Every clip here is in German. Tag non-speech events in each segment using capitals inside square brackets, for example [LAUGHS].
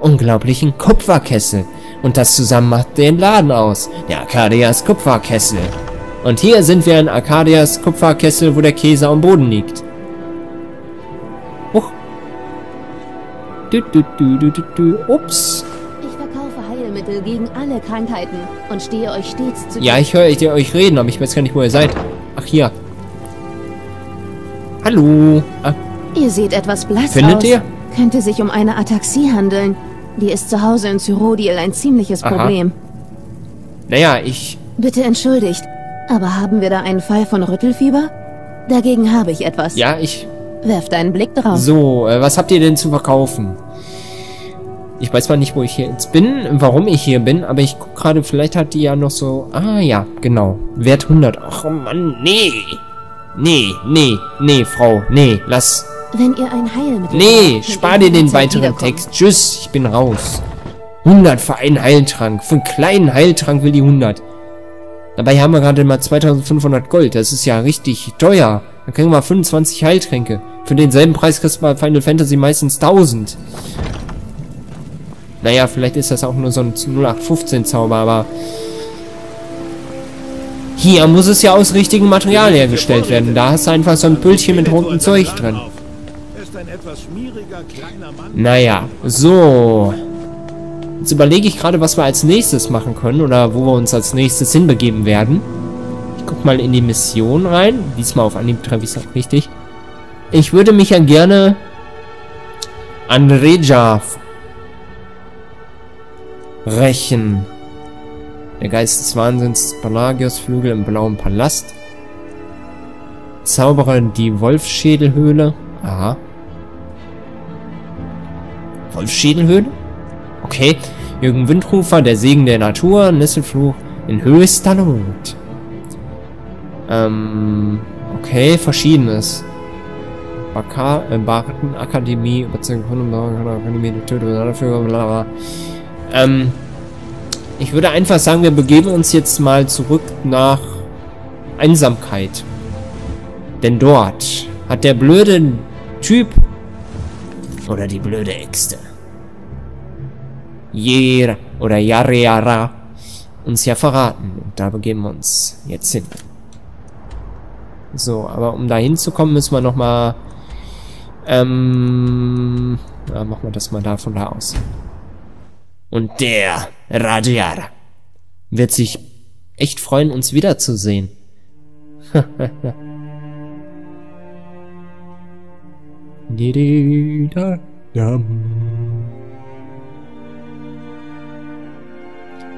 unglaublichen Kupferkessel. Und das zusammen macht den Laden aus. Der Arcadias Kupferkessel. Und hier sind wir in Arcadias Kupferkessel, wo der Käse am Boden liegt. Huch. Du, du, du, du, du, du. Ups. Ich verkaufe Heilmittel gegen alle Krankheiten und stehe euch stets zu. Ja, ich höre ich, euch reden, aber ich weiß gar nicht, wo ihr seid. Ach, hier. Hallo. Ah, Ihr seht etwas blass Findet aus. ihr? Könnte sich um eine Ataxie handeln. Die ist zu Hause in Cyrodiil ein ziemliches Aha. Problem. naja, ich... Bitte entschuldigt, aber haben wir da einen Fall von Rüttelfieber? Dagegen habe ich etwas. Ja, ich... Werft einen Blick drauf. So, äh, was habt ihr denn zu verkaufen? Ich weiß zwar nicht, wo ich hier jetzt bin, warum ich hier bin, aber ich guck gerade, vielleicht hat die ja noch so... Ah, ja, genau. Wert 100. Ach, oh Mann, nee. Nee, nee, nee, Frau, nee, lass... Wenn ihr ein Heilmittel Nee, spar dir den weiteren. Text. Tschüss, ich bin raus. 100 für einen Heiltrank. Für einen kleinen Heiltrank will die 100. Dabei haben wir gerade mal 2500 Gold. Das ist ja richtig teuer. Dann kriegen wir 25 Heiltränke. Für denselben Preis kriegst du bei Final Fantasy meistens 1000. Naja, vielleicht ist das auch nur so ein 0815 Zauber, aber... Hier muss es ja aus richtigem Material hergestellt werden. Da hast du einfach so ein Püllchen mit rotem Zeug drin. Ein etwas schmieriger kleiner Mann. Naja, so. Jetzt überlege ich gerade, was wir als nächstes machen können oder wo wir uns als nächstes hinbegeben werden. Ich guck mal in die Mission rein. Diesmal auf Anhieb treffe ich es auch richtig. Ich würde mich ja gerne an Reja rächen. Der Geist des Wahnsinns Pelagios Flügel im blauen Palast. Zaubere die Wolfschädelhöhle. Aha. Wolfschädelhöhle? Okay. Jürgen Windrufer, der Segen der Natur, Nisselfluch in höchster Not. Ähm, okay, verschiedenes. Baka äh, Bartenakademie, Akademie, der bla. Ähm, ich würde einfach sagen, wir begeben uns jetzt mal zurück nach Einsamkeit. Denn dort hat der blöde Typ oder die blöde Äxte Jera oder Yareara uns ja verraten. Und da begeben wir uns jetzt hin. So, aber um da hinzukommen, müssen wir nochmal... Ähm... Ja, machen wir das mal da von da aus. Und der Radiara wird sich echt freuen, uns wiederzusehen. [LAUGHS]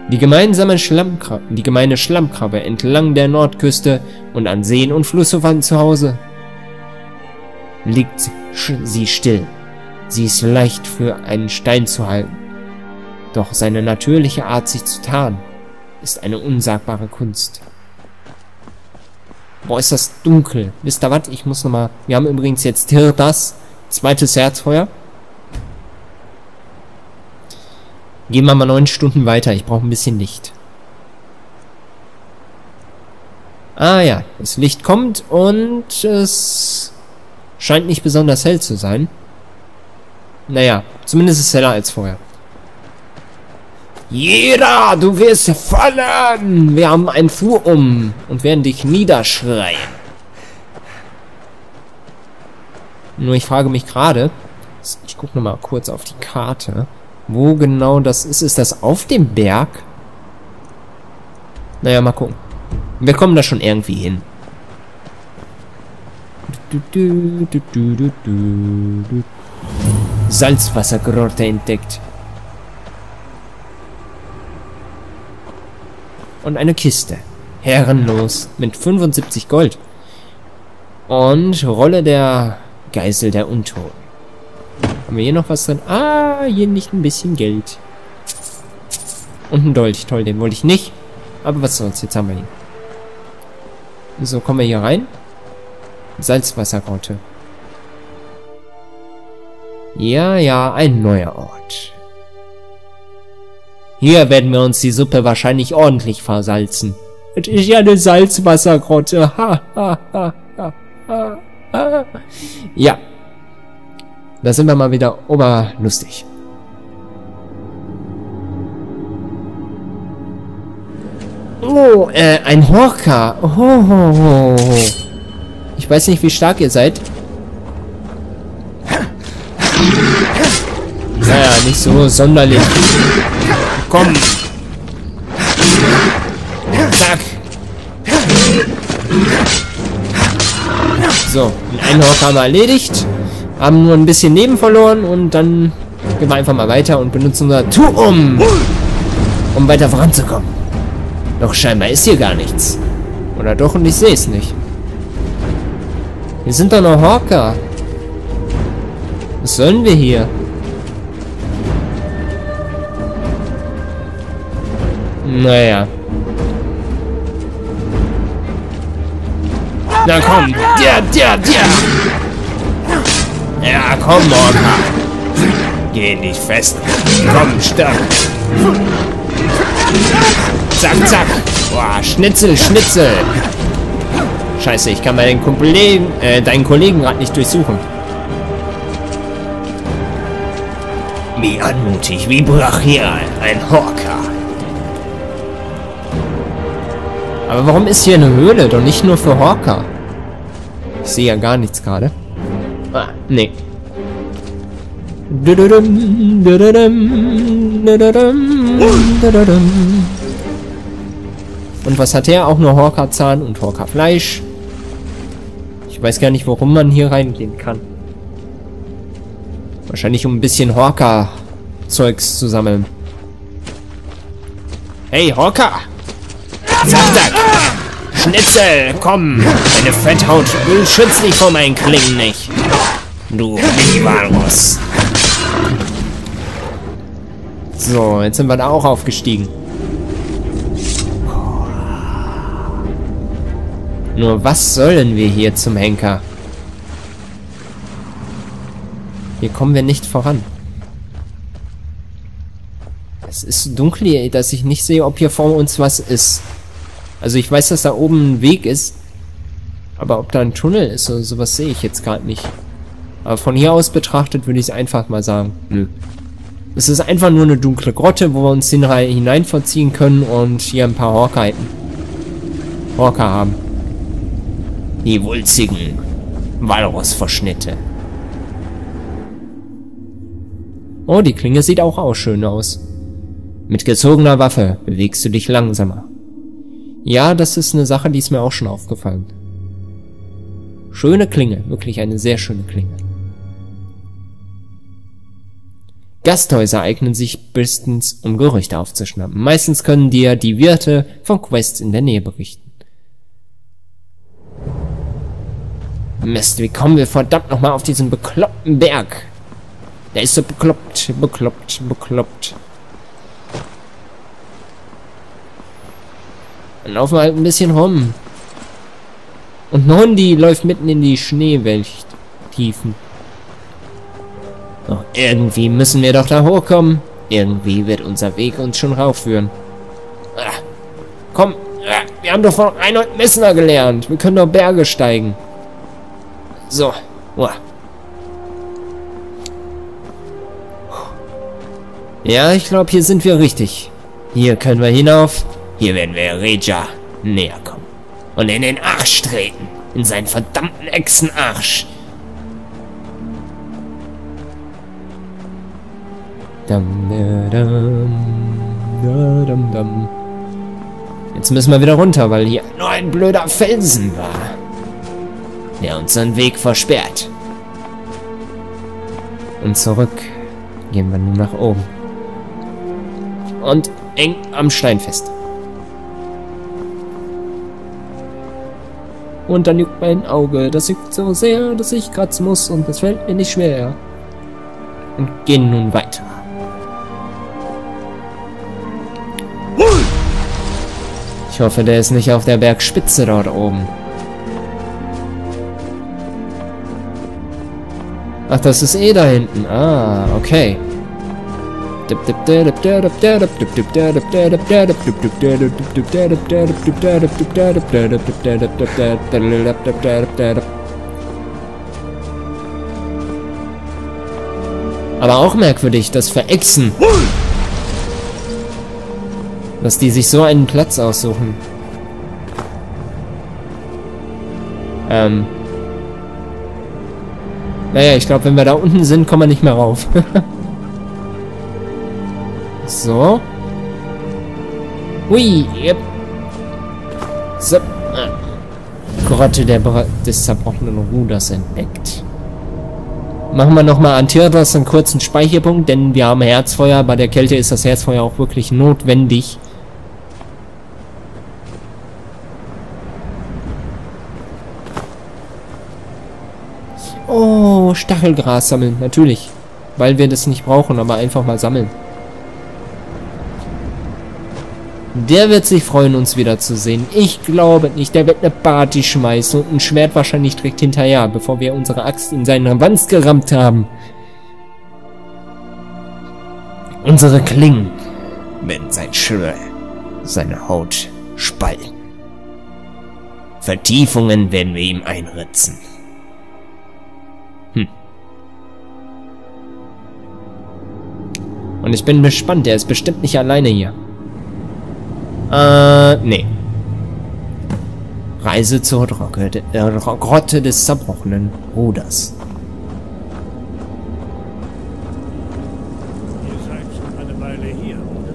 Die gemeinsame Schlammkrabbe, die gemeine Schlammkrabbe entlang der Nordküste und an Seen und Flussufern zu Hause. Liegt sie still. Sie ist leicht für einen Stein zu halten. Doch seine natürliche Art, sich zu tarnen, ist eine unsagbare Kunst. Boah, ist das dunkel. Wisst ihr was? Ich muss nochmal... Wir haben übrigens jetzt Tirdas, zweites Herzfeuer. Gehen wir mal neun Stunden weiter. Ich brauche ein bisschen Licht. Ah ja, das Licht kommt und es scheint nicht besonders hell zu sein. Naja, zumindest ist es heller als vorher. Jeder, du wirst fallen! Wir haben ein Fuhr um und werden dich niederschreien. Nur ich frage mich gerade, ich gucke nochmal kurz auf die Karte, wo genau das ist. Ist das auf dem Berg? Naja, mal gucken. Wir kommen da schon irgendwie hin. Salzwassergrotte entdeckt. Und eine Kiste. Herrenlos. Mit 75 Gold. Und Rolle der Geisel der Untoten. Haben wir hier noch was drin? Ah, hier liegt ein bisschen Geld. Und ein Dolch. Toll, den wollte ich nicht. Aber was soll's, jetzt haben wir ihn. So, kommen wir hier rein. Salzwassergrotte. Ja, ja, ein neuer Ort. Hier werden wir uns die Suppe wahrscheinlich ordentlich versalzen. Es ist ja eine Salzwassergrotte. Ha, ha, ha, ha, ha, ha. Ja. Da sind wir mal wieder oberlustig. Oh, äh, ein Horka. Oh, oh, oh, Ich weiß nicht, wie stark ihr seid. Naja, nicht so sonderlich. Komm. Zack. So, ein Horka haben wir erledigt. Haben nur ein bisschen Leben verloren und dann gehen wir einfach mal weiter und benutzen unser Tuum, um weiter voranzukommen. Doch scheinbar ist hier gar nichts. Oder doch und ich sehe es nicht. Wir sind doch noch Hawker. Was sollen wir hier? Naja. Na komm, der, der, der. Ja, komm, Morka. Geh nicht fest. Komm, stark. Zack, zack. Boah, Schnitzel, Schnitzel. Scheiße, ich kann meinen Kollegen, äh, deinen Kollegen gerade nicht durchsuchen. Wie anmutig, wie brachial. Ein Horker. Aber warum ist hier eine Höhle? Doch nicht nur für Horker. Ich sehe ja gar nichts gerade. Nee. Und was hat er? Auch nur Horka-Zahn und Horka-Fleisch. Ich weiß gar nicht, warum man hier reingehen kann. Wahrscheinlich um ein bisschen Horka-Zeugs zu sammeln. Hey! Zack, zack! Schnitzel, komm! Deine Fetthaut schützt dich vor meinen Klingen nicht. Du Mini-Walrus. So, jetzt sind wir da auch aufgestiegen. Nur was sollen wir hier zum Henker? Hier kommen wir nicht voran. Es ist so dunkel hier, dass ich nicht sehe, ob hier vor uns was ist. Also ich weiß, dass da oben ein Weg ist. Aber ob da ein Tunnel ist oder sowas sehe ich jetzt gerade nicht. Aber von hier aus betrachtet würde ich es einfach mal sagen. Nö. Es ist einfach nur eine dunkle Grotte, wo wir uns hinein verziehen können und hier ein paar Horkeiten. Horker haben. Die wulzigen Walrusverschnitte. Oh, die Klinge sieht auch, auch schön aus. Mit gezogener Waffe bewegst du dich langsamer. Ja, das ist eine Sache, die ist mir auch schon aufgefallen. Schöne Klinge, wirklich eine sehr schöne Klinge. Gasthäuser eignen sich bestens, um Gerüchte aufzuschnappen. Meistens können dir die Wirte von Quests in der Nähe berichten. Mist, wie kommen wir verdammt nochmal auf diesen bekloppten Berg? Der ist so bekloppt, bekloppt, bekloppt. Dann laufen wir halt ein bisschen rum. Und Nondi läuft mitten in die Schneewelcht-Tiefen. Doch irgendwie müssen wir doch da hochkommen. Irgendwie wird unser Weg uns schon raufführen. Ah, komm, ah, wir haben doch von Reinhold Messner gelernt. Wir können doch Berge steigen. So. Uah. Ja, ich glaube, hier sind wir richtig. Hier können wir hinauf. Hier werden wir Reja näher kommen. Und in den Arsch treten. In seinen verdammten Echsenarsch. Jetzt müssen wir wieder runter, weil hier nur ein blöder Felsen war. Der unseren Weg versperrt. Und zurück gehen wir nur nach oben. Und eng am Stein fest. Und dann juckt mein Auge. Das juckt so sehr, dass ich kratzen muss und das fällt mir nicht schwer. Und gehen nun weiter. Ich hoffe, der ist nicht auf der Bergspitze dort oben. Ach, das ist eh da hinten. Ah, okay. Aber auch merkwürdig, dass für Echsen Dass die sich so einen Platz aussuchen. Ähm. Naja, ich glaube, wenn wir da unten sind, kommen wir nicht mehr rauf. [LAUGHS] so. Hui, yep. So. Grotte der Bra des zerbrochenen Ruders entdeckt. Machen wir nochmal an Tirdas einen kurzen Speicherpunkt, denn wir haben Herzfeuer. Bei der Kälte ist das Herzfeuer auch wirklich notwendig. Oh, Stachelgras sammeln, natürlich. Weil wir das nicht brauchen, aber einfach mal sammeln. Der wird sich freuen, uns wiederzusehen. Ich glaube nicht. Der wird eine Party schmeißen und ein Schwert wahrscheinlich direkt hinterher, bevor wir unsere Axt in seinen Wanst gerammt haben. Unsere Klingen werden sein Schwert, seine Haut spalten. Vertiefungen werden wir ihm einritzen. Und ich bin gespannt, er ist bestimmt nicht alleine hier. Äh, nee. Reise zur Grotte, äh, Grotte des zerbrochenen Ruders. Ihr seid schon eine Weile hier, oder?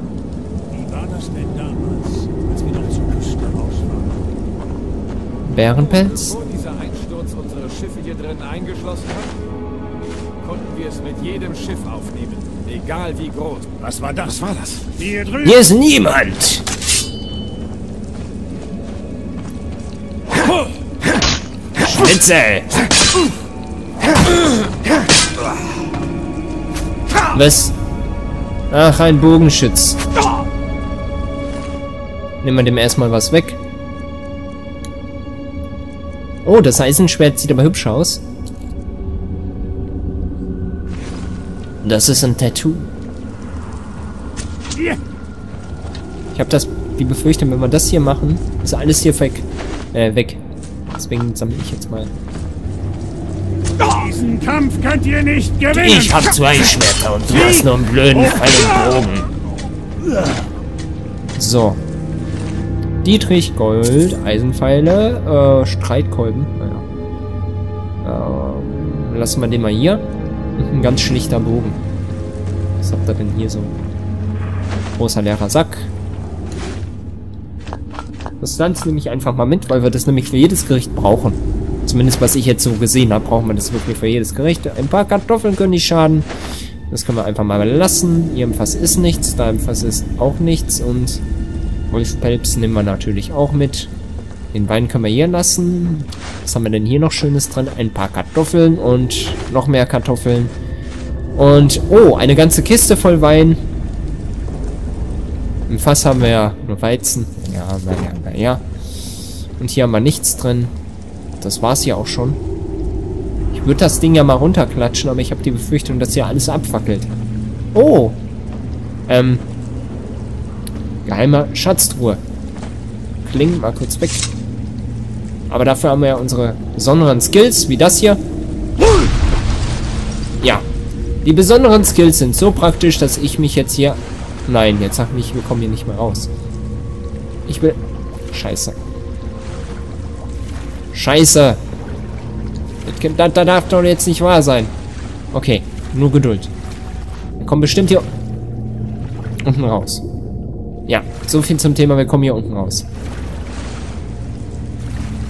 Wie war das denn damals, als wir noch zur Küste raus waren? Bärenpelz? Bevor dieser Einsturz unsere Schiffe hier drin eingeschlossen hat, konnten wir es mit jedem Schiff aufnehmen. Egal wie groß. Was war das? Was war das? Hier drüben? Hier ist niemand! Schnitzel! Was? Ach, ein Bogenschütz. Nehmen wir dem erstmal was weg. Oh, das Eisenschwert sieht aber hübsch aus. Das ist ein Tattoo. Ich habe das die Befürchtung, wenn wir das hier machen, ist alles hier weg. Äh, weg. Deswegen sammle ich jetzt mal. Diesen Kampf könnt ihr nicht gewinnen! Ich hab zwei Schwerter und du hast nur einen blöden Pfeil und Bogen. So. Dietrich Gold, Eisenpfeile, äh, Streitkolben. Naja. Ähm, lassen wir den mal hier. Ein ganz schlichter Bogen. Was habt ihr denn hier so? Großer leerer Sack. Das Land nehme ich einfach mal mit, weil wir das nämlich für jedes Gericht brauchen. Zumindest was ich jetzt so gesehen habe, brauchen wir das wirklich für jedes Gericht. Ein paar Kartoffeln können nicht schaden. Das können wir einfach mal lassen. Hier im Fass ist nichts, da im Fass ist auch nichts. Und Wolfpelps nehmen wir natürlich auch mit. Den Wein können wir hier lassen. Was haben wir denn hier noch Schönes drin? Ein paar Kartoffeln und noch mehr Kartoffeln. Und, oh, eine ganze Kiste voll Wein. Im Fass haben wir ja nur Weizen. Ja, naja, naja. Und hier haben wir nichts drin. Das war's hier auch schon. Ich würde das Ding ja mal runterklatschen, aber ich habe die Befürchtung, dass hier alles abfackelt. Oh! Ähm. Geheimer Schatztruhe. Klingt mal kurz weg. Aber dafür haben wir ja unsere besonderen Skills, wie das hier. Die besonderen Skills sind so praktisch, dass ich mich jetzt hier... Nein, jetzt sag nicht, wir kommen hier nicht mehr raus. Ich will... Scheiße. Scheiße. Das, das darf doch jetzt nicht wahr sein. Okay, nur Geduld. Wir kommen bestimmt hier unten raus. Ja, so viel zum Thema, wir kommen hier unten raus.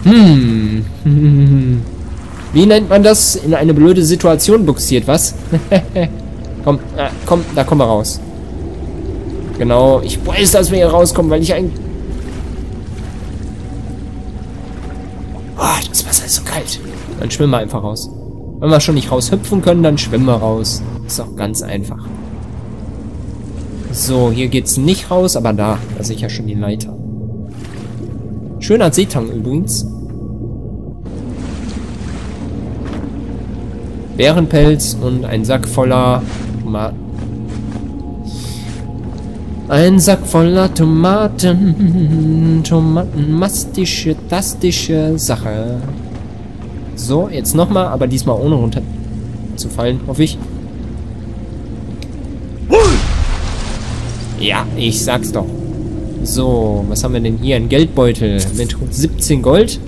Hm. [LAUGHS] Wie nennt man das? In eine blöde Situation buxiert, was? [LAUGHS] komm, äh, komm, da kommen wir raus. Genau, ich weiß, dass wir hier rauskommen, weil ich ein... Oh, das Wasser ist so kalt. Dann schwimmen wir einfach raus. Wenn wir schon nicht raushüpfen können, dann schwimmen wir raus. Ist auch ganz einfach. So, hier geht's nicht raus, aber da. Da sehe ich ja schon die Leiter. Schöner Seetang übrigens. Bärenpelz und ein Sack voller Tomaten. Ein Sack voller Tomaten. Tomaten, mastische, tastische Sache. So, jetzt nochmal, aber diesmal ohne runter zu fallen, hoffe ich. Ja, ich sag's doch. So, was haben wir denn hier? Ein Geldbeutel mit 17 Gold.